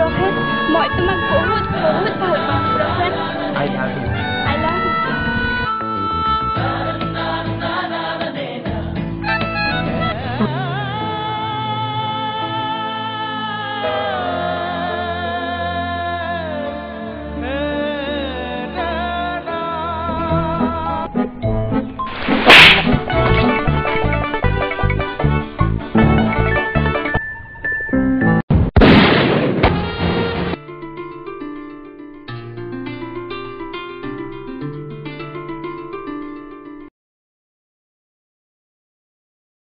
រហូតមកតាមគោរពគោរពទៅ